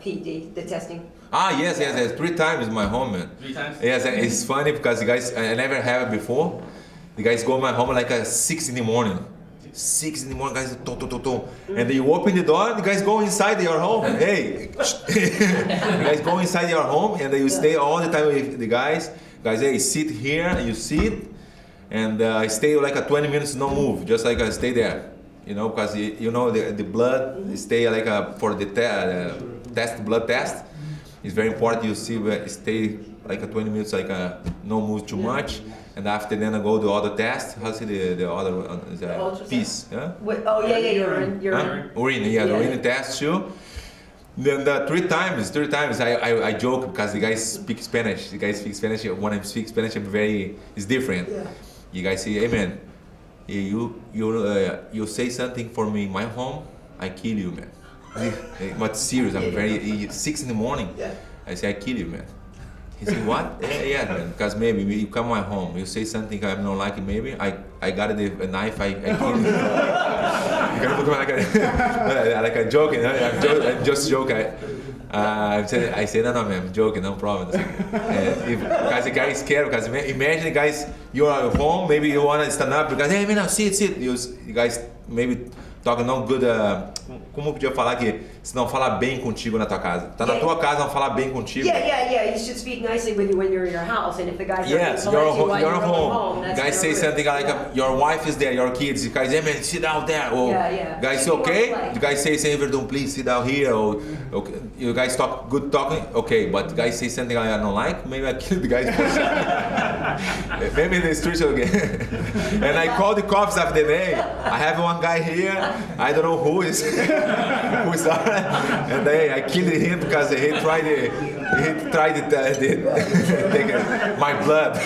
PED, the testing? Ah, yes, yes, yes. Three times in my home, man. Three times? Yes, and it's funny because the guys, I never have it before. The guys go my home like at 6 in the morning. 6 in the morning, guys, to, to, to, to. and you open the door, the guys go inside your home. Hey, the guys go inside your home and you stay all the time with the guys. Guys, hey, sit here, and you sit, and uh, I stay like a 20 minutes, no move, just like I stay there. You know, because you know the, the blood stay like a, for the te- uh, test, blood test. It's very important you see where- stay like a 20 minutes, like a, no move too much, and after then I go to other test. How's the the other one? Uh, the ultrasound? piece? Yeah. Wait, oh, yeah, yeah, urine, Huh? urine. Urine, yeah, the urine test too. Then the three times, three times I, I, I joke because the guys speak Spanish. The guys speak Spanish. When I speak Spanish, I'm very, it's different. Yeah. You guys say, hey man, you you uh, you say something for me in my home, I kill you, man. But serious, I'm very six in the morning. Yeah. I say I kill you, man. He said, what? yeah, yeah, man. Because maybe you come my home, you say something I don't like, maybe I, I got the, a knife, I, I kill you. you can look like a, like a joke, you know? I'm, jo- I'm just joking. I, uh, I said, I said, no, no, man, I'm joking, no problem. Because the guy is scared, because ima- imagine, guys, you are at home, maybe you want to stand up, because, hey, man, sit, sit. You, you guys maybe talking not good, uh, como eu podia falar que se não falar bem contigo na tua casa? Tá na Yeah. tua casa, não falar bem contigo. Yeah, yeah, yeah, you should speak nicely with you when you're in your house, and if the guy's Yes, let you you're you're home. home, that's Guys say good. something like, Yeah. your wife is there, your kids. The guys, hey man, sit down there. Or Yeah, yeah. guys say, okay. like- The guys say, say, Verdun, please sit down here. Or okay. you guys talk good talking, okay. But guys say something I don't like, maybe I kill the guys. maybe in the streets again. and I call the cops after the day. I have one guy here. I don't know who is who is that. And they, I killed him because he tried to, he tried to, uh, take my blood.